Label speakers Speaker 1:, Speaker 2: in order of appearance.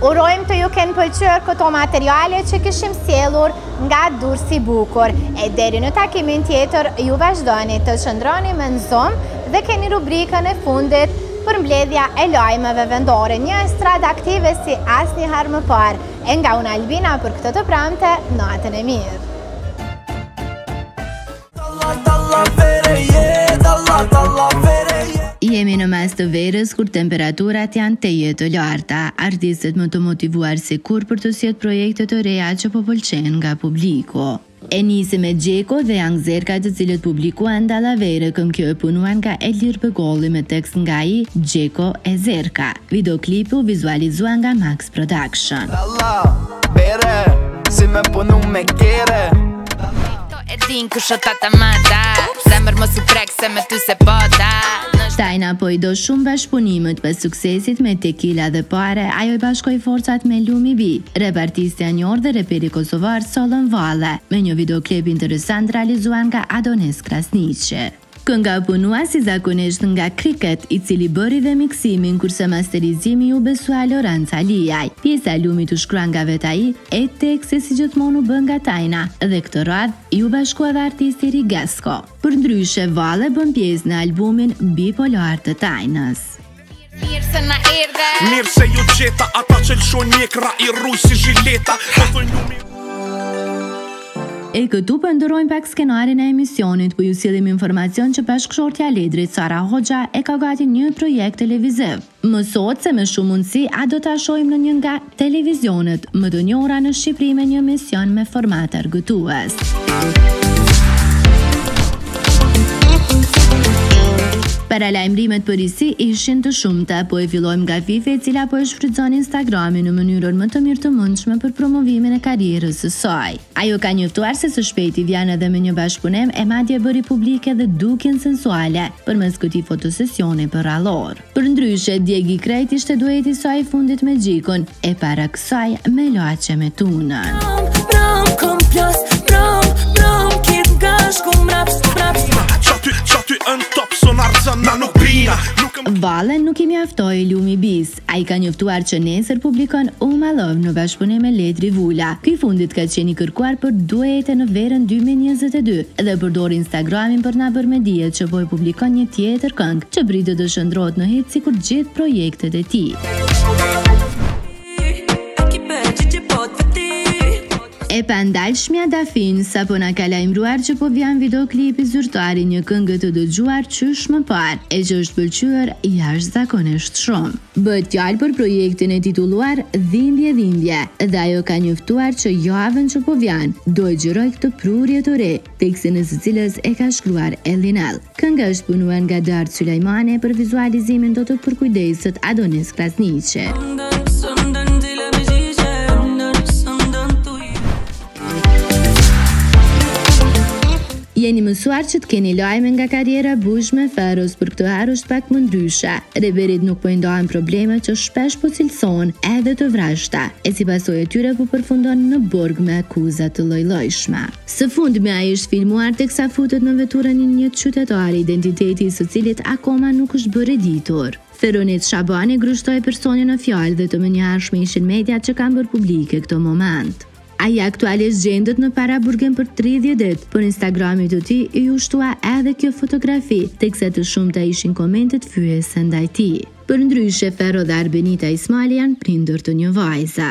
Speaker 1: Urojmë t'ju kenë pëlqyer këto materiale që kishim sjellë nga Durrësi i bukur. E deri në takimin tjetër, ju vazhdoni të qëndroni me ne se ende keni rubrikën e fundit përmbledhja e lajmeve vendore. Një estradë aktive si asnjëherë më parë. E nga unë Albina për këtë të premte, natën e mirë. Jemi në mes të verës kur temperaturat janë tejet të larta. Artistët më të motivuar se kurrë për të sjellë projekte të reja që po pëlqehen nga publiku. E nisim me Gjiko dhe Young Zerka të cilët publikuan Dallavere këngë kjo e punuar nga Elir Begolli me tekst nga Gjiko e Zerka. Videoklipi u vizualizua nga Max Production. Dallavere, si me punu me kere. E din ku shota ta mata Zemër mos u prek se me ty se bota Tajna po i do shumë bashkëpunimët pas suksesit me tekila dhe pare, ajo i bashkoi forcat me Lumi B, rep artistja e njohur dhe reperi kosovar sollën Valle, me një videoklip interesant realizuar nga Adonis Krasniqi. Kënga u punua si zakonisht nga Cricket, i cili bëri dhe miksimin kurse masterizimi iu besua Lorenc Aliaj. Pjesa e Lumit u shkrua nga vetë ai, e teksti si gjithmonë u bë nga Tajna dhe këtë radhë iu bashkua dhe artisti Rigesko. Përndryshe, Valle bën pjesë në albumin Bipolar të Tajnës. Mirë se na erdhe Mirë se ju gjeta Ata që lësho mjekra i rruj si zhileta E këtu po e ndërrojmë pak skenarin e emisionit, po ju sjellim informacion që bashkëshortja e Ledrit Sara Hoxha e ka gati një projekt televiziv. Mësohet se me shumë mundësi atë do ta shohim në një nga televizionet më të njohura në Shqipëri me një emision me format argëtues. Paralajmërimet për risi ishin të shumta, po e fillojmë nga Fifi e cila po e shfrytëzon Instagramin në mënyrën më të mirë të mundshme për promovimin e karrierës së saj. Ajo ka njoftuar se së shpejti vjen edhe me një bashkëpunim e madje bëri publike dhe dukjen sensuale përmes këtij fotosesioni përrallor. Përndryshe, Djegi krejt ishte dueti i saj i fundit me Gjikon, e para kësaj me Laçe me Tunën. Pram, kom plas, pram, pram, kit nga shku mraps, mraps, mraps. Qaty, qaty, në top, sonar, zën, na nuk bina, nuk më... Valle nuk i mjaftoi Lumi B-së, ai ka njoftuar që nesër publikon Uma Love në bashkëpunim me Ledri Vula. Ky i fundit ka qenë i kërkuar për duete në verën 2022 dhe përdor Instagramin për të na bërë me dije që po e publikon një tjetër këngë Që pritet të shndërrohet në hit sikur gjithë projektet e tij. E pandalshmja Dafinë, sapo na ka lajmëruar që po vjen videoklipi zyrtar i një kënge të dëgjuar qysh më parë, e që është pëlqyer jashtëzakonisht shumë. Bëhet fjalë për projektin e titulluar Dhimbje Dhimbje, dhe ajo ka njoftuar që javën që po vjen, do të gjallërojë këtë prurje të re, tekstin e së cilës e ka shkruar Elinel. Kënga është punuar nga Deard Sylejmani e për vizualizimin do të përkujdeset Adonis Krasniqi. Jeni mësuar që të keni lajme nga karriera e bujshme e Feros për këtë herë është pak më ndryshe. Reperit nuk po i ndahen problemet që shpesh po cilësohen edhe të vrazhda, e si pasojë e tyre po përfundon në burg me akuza të llojllojshme. Së fundmi ai është filmuar teksa futet në veturën e një qytetari identiteti i së cilit akoma nuk është bërë e ditur. Feronit Shabani grushtoi personin në fjalë dhe të menjëhershme ishin mediat që kanë bërë publike këtë moment. Ai aktualisht gjendet në paraburgim për tridhjetë ditë, por Instagramit të tij iu shtua edhe kjo fotografi, teksa të shumta ishin komentet fyese ndaj tij. Përndryshe, Fero dhe Arbenita Ismajli janë prindër të një vajze.